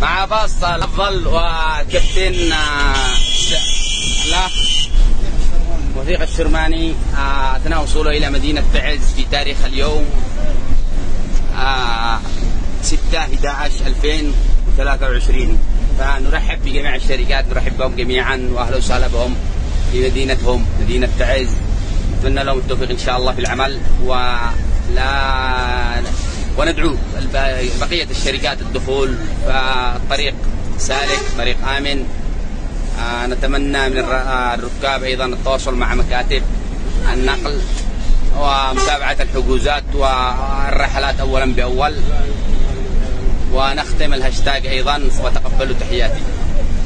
مع باص الأفضل وكابتن آه، لا وثيق الشرماني آه، أثناء وصوله إلى مدينة تعز في تاريخ اليوم آه، 6 11 2023 فنرحب بجميع الشركات نرحب بهم جميعا واهلا وسهلا بهم في مدينتهم مدينة تعز نتمنى لهم التوفيق إن شاء الله في العمل ولا وندعو بقية الشركات الدخول فالطريق سالك طريق آمن. آه، نتمنى من آه، الركاب أيضا التواصل مع مكاتب النقل ومتابعة الحجوزات والرحلات اولا بأول. ونختم الهاشتاج أيضا وتقبلوا تحياتي.